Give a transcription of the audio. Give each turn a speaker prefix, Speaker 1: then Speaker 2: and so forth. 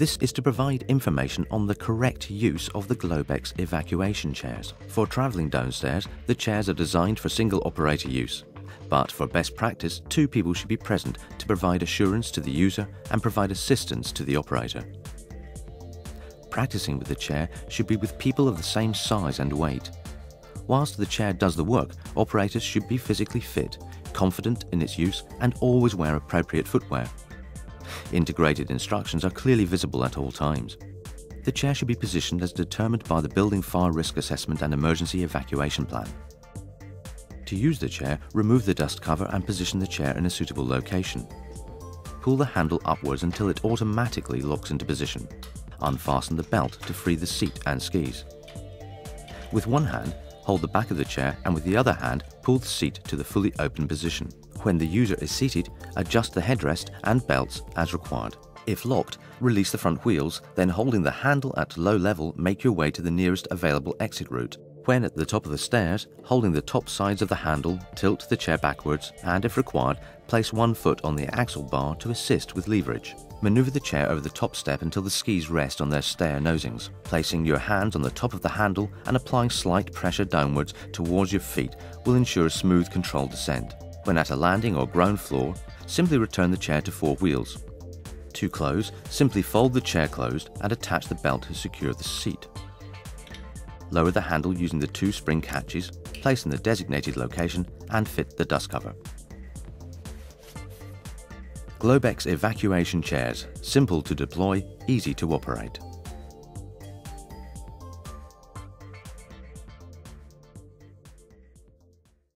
Speaker 1: This is to provide information on the correct use of the Globex evacuation chairs. For travelling downstairs, the chairs are designed for single operator use. But for best practice, two people should be present to provide assurance to the user and provide assistance to the operator. Practicing with the chair should be with people of the same size and weight. Whilst the chair does the work, operators should be physically fit, confident in its use, and always wear appropriate footwear. Integrated instructions are clearly visible at all times. The chair should be positioned as determined by the Building Fire Risk Assessment and Emergency Evacuation Plan. To use the chair, remove the dust cover and position the chair in a suitable location. Pull the handle upwards until it automatically locks into position. Unfasten the belt to free the seat and skis. With one hand, hold the back of the chair and with the other hand, pull the seat to the fully open position. When the user is seated, adjust the headrest and belts as required. If locked, release the front wheels, then holding the handle at low level, make your way to the nearest available exit route. When at the top of the stairs, holding the top sides of the handle, tilt the chair backwards and, if required, place one foot on the axle bar to assist with leverage. Maneuver the chair over the top step until the skis rest on their stair nosings. Placing your hands on the top of the handle and applying slight pressure downwards towards your feet will ensure a smooth controlled descent. When at a landing or ground floor, simply return the chair to four wheels. To close, simply fold the chair closed and attach the belt to secure the seat. Lower the handle using the two spring catches, place in the designated location and fit the dust cover. Globex evacuation chairs, simple to deploy, easy to operate.